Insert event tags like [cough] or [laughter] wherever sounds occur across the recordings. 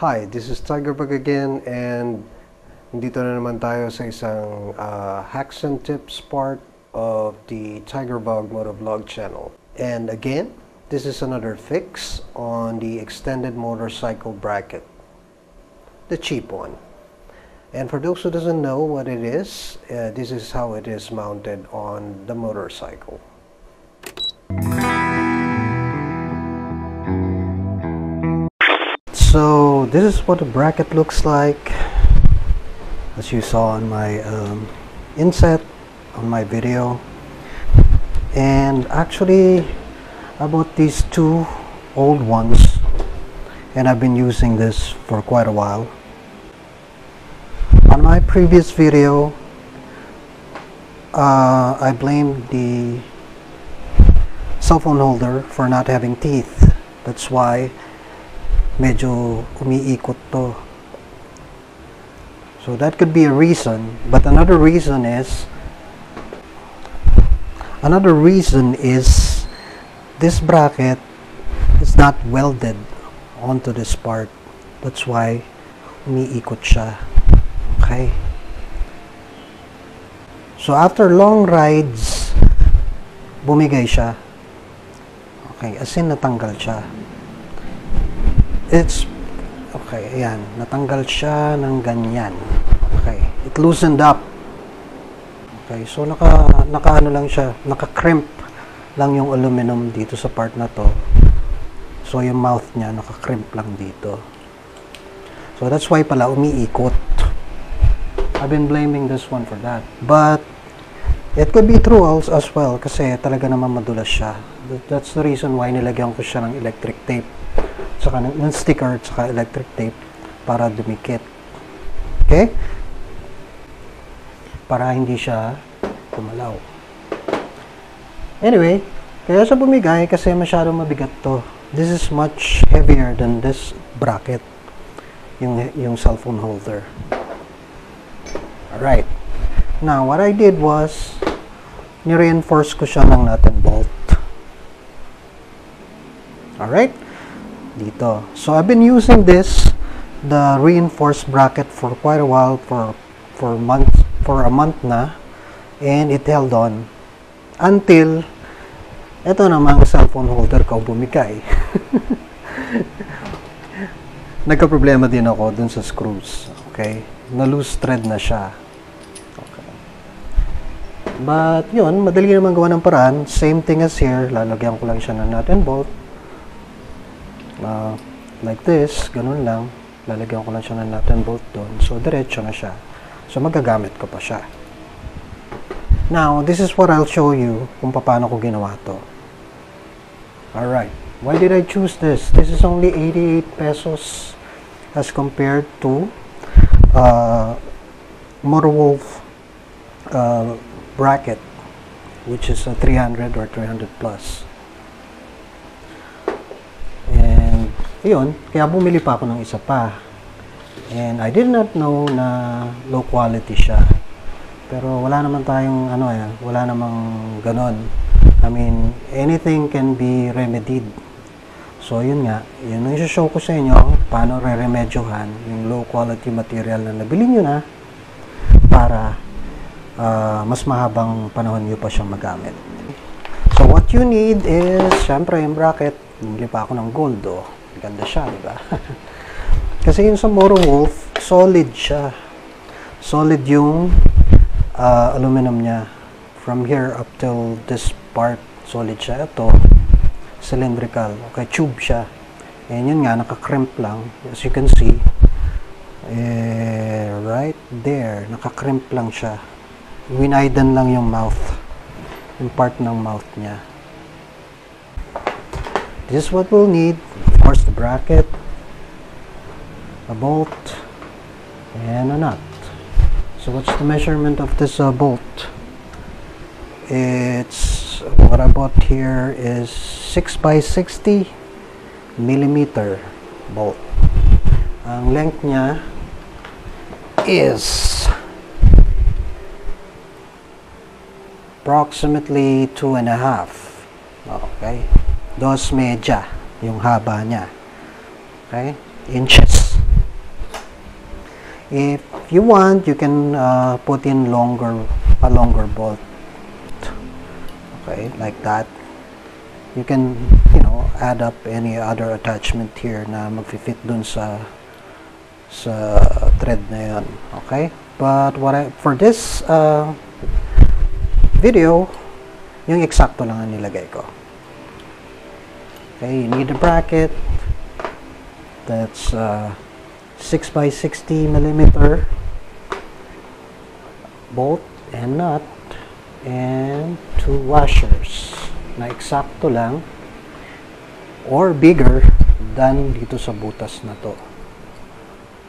Hi, this is Tigerbug again and dito na naman tayo sa isang uh, hacks and tips part of the Tiger Tigerbug Motovlog channel. And again, this is another fix on the extended motorcycle bracket. The cheap one. And for those who doesn't know what it is, uh, this is how it is mounted on the motorcycle. So this is what the bracket looks like as you saw on my um, inset on my video. And actually I bought these two old ones and I've been using this for quite a while. On my previous video uh, I blamed the cell phone holder for not having teeth. That's why medyo umiikot to. So that could be a reason, but another reason is another reason is this bracket is not welded onto this part. That's why umiikot siya. Okay? So after long rides, bumigay siya. Okay, as in natanggal siya it's okay ayan. Natanggal siya ng ganyan. Okay. It loosened up. Okay so naka naka ano lang siya naka crimp lang yung aluminum dito sa part na to. So yung mouth niya naka crimp lang dito. So that's why pala umiikot. I've been blaming this one for that. But it could be true also as well kasi talaga naman madulas siya. That's the reason why nilagyan ko siya ng electric tape saka ng, sticker saka electric tape para dumikit. Okay? Para hindi siya kumalaw. Anyway, kaya sa bumigay kasi masyado mabigat to. This is much heavier than this bracket. Yung, yung cellphone holder. Alright. Now, what I did was, ni-reinforce ko siya ng nut and bolt. Alright? Dito. So I've been using this the reinforced bracket for quite a while for for months for a month na and it held on until ito namang cellphone holder ko bumigay. [laughs] Nagka-problema din ako dun sa screws. Okay? Na-loose thread na siya. Okay. But, yun, madali naman gawa ng paraan. Same thing as here. Lalagyan ko lang siya ng nut and bolt uh, like this, ganun lang. Lalagyan ko lang siya ng nut bolt doon. So, diretso na siya. So, magagamit ko pa siya. Now, this is what I'll show you kung paano ko ginawa to. Alright. Why did I choose this? This is only 88 pesos as compared to uh, Motorwolf uh, bracket which is a 300 or 300 plus. Ayun, kaya bumili pa ako ng isa pa. And I did not know na low quality siya. Pero wala naman tayong ano eh, wala namang ganon. I mean, anything can be remedied. So, yun nga, yun ang show ko sa inyo, paano re-remedyohan yung low quality material na nabili nyo na para uh, mas mahabang panahon nyo pa siyang magamit. So, what you need is, syempre, yung bracket, bumili pa ako ng gold, oh. Ganda siya, di ba? [laughs] Kasi yung sa Moro Wolf, solid siya. Solid yung uh, aluminum niya. From here up till this part, solid siya. Ito, cylindrical. Okay, tube siya. And yun nga, naka-crimp lang. As you can see, eh, right there, naka-crimp lang siya. Winiden lang yung mouth. Yung part ng mouth niya. This is what we'll need course the bracket, a bolt, and a nut. So what's the measurement of this uh, bolt? It's, what I bought here is 6 by 60 millimeter bolt. Ang length niya is approximately two and a half. Okay? Dos media yung haba niya. Okay? Inches. If you want, you can uh, put in longer, a longer bolt. Okay, like that. You can, you know, add up any other attachment here na magfi-fit dun sa sa thread na yun. Okay? But what I, for this uh, video, yung eksakto lang ang nilagay ko. Okay, you need a bracket. That's uh, 6 by 60 millimeter bolt and nut and two washers na eksakto lang or bigger than dito sa butas na to.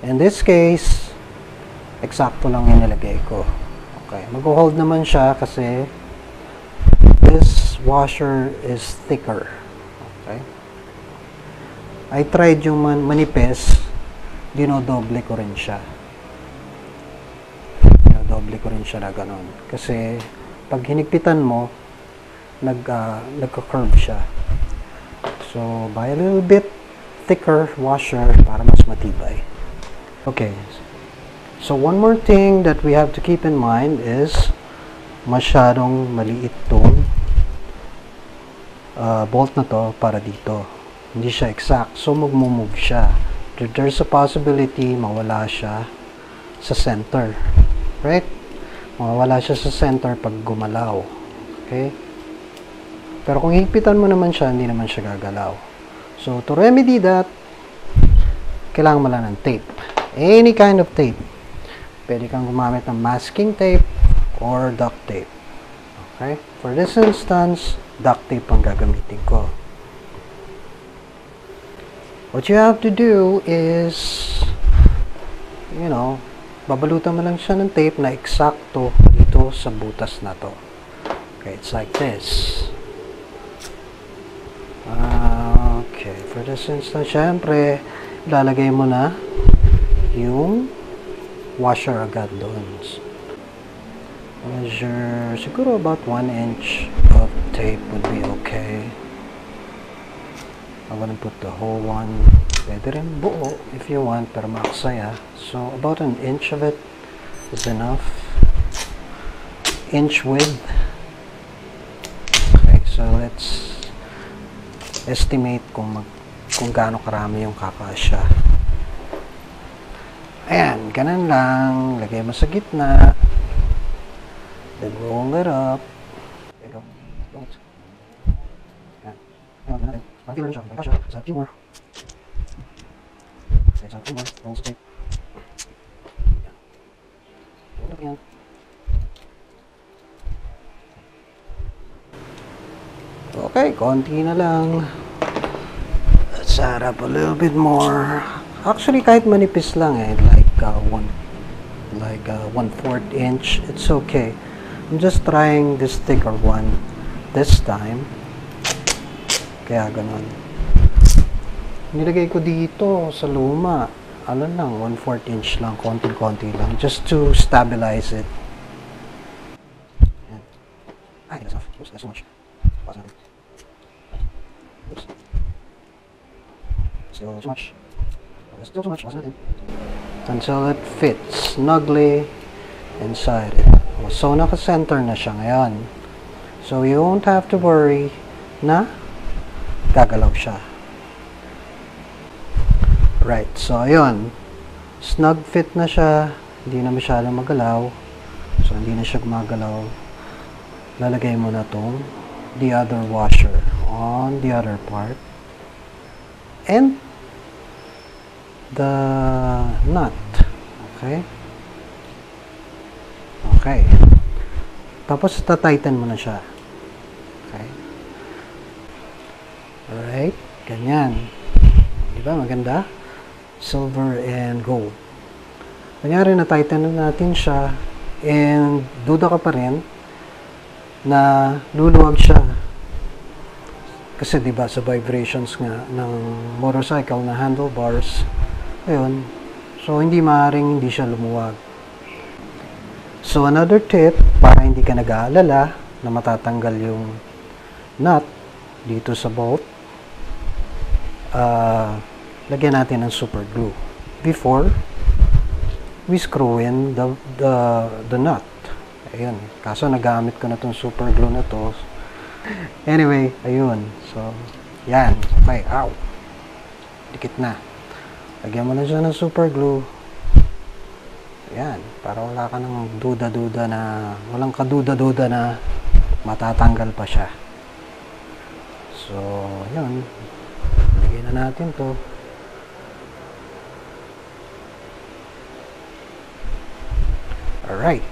In this case, eksakto lang yung nilagay ko. Okay, mag-hold naman siya kasi this washer is thicker. Okay. I tried yung man manipis, dinodoble ko rin siya. Dinodoble ko rin siya na ganun. Kasi pag hinigpitan mo, nag, uh, nagka-curve siya. So, buy a little bit thicker washer para mas matibay. Okay. So, one more thing that we have to keep in mind is masyadong maliit tong uh, bolt na to para dito. Hindi siya exact. So, magmumove siya. There- There's a possibility mawala siya sa center. Right? Mawala siya sa center pag gumalaw. Okay? Pero kung higpitan mo naman siya, hindi naman siya gagalaw. So, to remedy that, kailangan mo ng tape. Any kind of tape. Pwede kang gumamit ng masking tape or duct tape. Okay? For this instance, duct tape ang gagamitin ko. What you have to do is, you know, babalutan mo lang siya ng tape na eksakto dito sa butas na to. Okay, it's like this. Ah, okay, for this instance, syempre, ilalagay mo na yung washer agad doon. Measure, siguro about 1 inch of tape would be okay. I wouldn't put the whole one. Pwede rin buo if you want, pero maksaya. So, about an inch of it is enough. Inch width. Okay, so let's estimate kung mag, kung gaano karami yung kakasya. Ayan, ganun lang. Lagay mo sa gitna. Then roll it up. There you go. Okay, konti na lang. Let's add up a little bit more. Actually, kahit manipis lang eh, like uh, one, like uh, one fourth inch, it's okay. I'm just trying this thicker one this time. Kaya ganon. Nilagay ko dito sa luma. Ano lang, one fourth inch lang, konting-konti lang, just to stabilize it. Ay, that's enough. Oops, that's much. Pause natin. Oops. Still too much. Still too much. Pause natin. Until it fits snugly inside it. So, naka-center na siya ngayon. So, you won't have to worry na gagalaw siya. Right. So, ayun. Snug fit na siya. Hindi na masyadong magalaw. So, hindi na siya gumagalaw. Lalagay mo na tong the other washer on the other part. And the nut. Okay? Okay. Tapos, tatighten mo na siya. Okay? Alright. Ganyan. Di ba? Maganda? Silver and gold. Kunyari, na-tighten na natin siya and duda ka pa rin na luluwag siya. Kasi 'di ba sa vibrations nga ng motorcycle na handlebars, ayun. So hindi maaring hindi siya lumuwag. So another tip para hindi ka nag-aalala na matatanggal yung nut dito sa bolt, ah lagyan natin ng super glue before we screw in the, the, the nut. Ayun. Kaso nagamit ko na tong super glue na to. Anyway, ayun. So, yan. Okay, ow. Dikit na. Lagyan mo na siya ng super glue. Yan. Para wala ka ng duda-duda na, walang kaduda-duda na matatanggal pa siya. So, yun. Lagyan na natin to. Alright.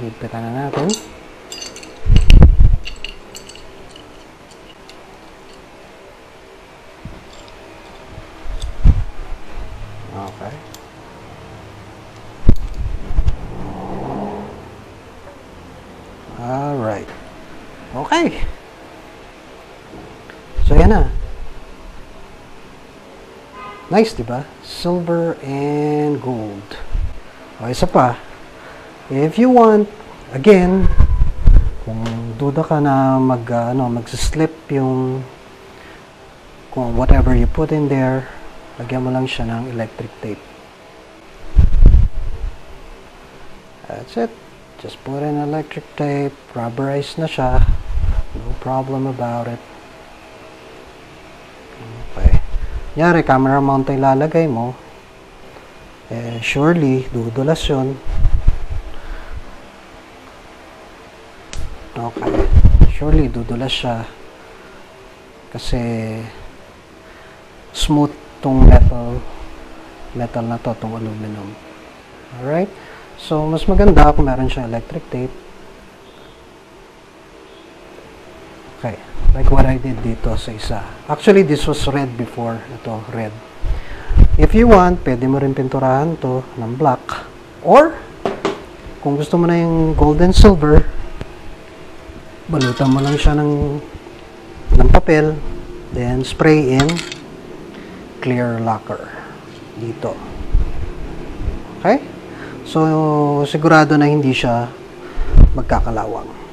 Higpitan na natin. Okay. Alright. Okay. So, yan na. Nice, di ba? Silver and gold. O, isa pa. If you want, again, kung duda ka na mag, uh, ano, magsislip yung kung whatever you put in there, lagyan mo lang siya ng electric tape. That's it. Just put in electric tape, rubberize na siya. No problem about it. Nyari, camera mount ang ilalagay mo. Eh, surely, dudulas yun. Okay. Surely, dudulas siya. Kasi, smooth tong metal metal na to, tong aluminum. Alright? So, mas maganda kung meron siyang electric tape. Okay. Like what I did dito sa isa. Actually, this was red before. Ito, red. If you want, pwede mo rin pinturahan to ng black. Or, kung gusto mo na yung gold and silver, balutan mo lang siya ng, ng papel, then spray in clear lacquer dito. Okay? So, sigurado na hindi siya magkakalawang.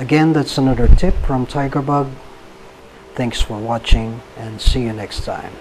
Again, that's another tip from Tigerbug. Thanks for watching and see you next time.